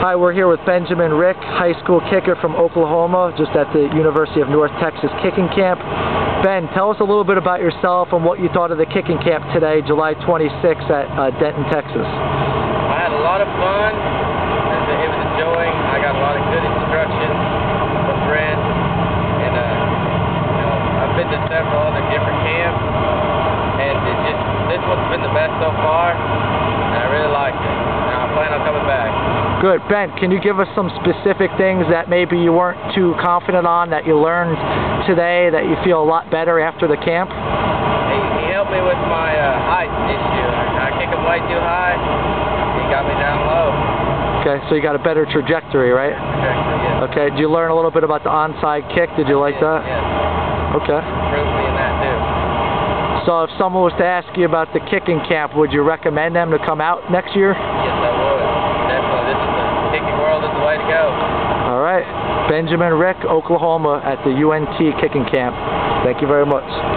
Hi, we're here with Benjamin Rick, high school kicker from Oklahoma, just at the University of North Texas kicking camp. Ben, tell us a little bit about yourself and what you thought of the kicking camp today, July 26th at uh, Denton, Texas. I had a lot of fun. It was enjoying. I got a lot of good instruction from friends, and uh, you know, I've been to several other different camps, and it just this one's been the best so far, and I really liked it. And I plan on coming back. Good. Ben, can you give us some specific things that maybe you weren't too confident on that you learned today that you feel a lot better after the camp? He, he helped me with my uh, height issue. I, kick him way too high. He got me down low. Okay, so you got a better trajectory, right? Trajectory, yes. Okay, did you learn a little bit about the onside kick? Did you like yes, that? Yes. Okay. Improved me in that too. So if someone was to ask you about the kicking camp, would you recommend them to come out next year? Yes, I would. Definitely. This is the kicking world is the way to go. All right. Benjamin Rick, Oklahoma at the UNT kicking camp. Thank you very much.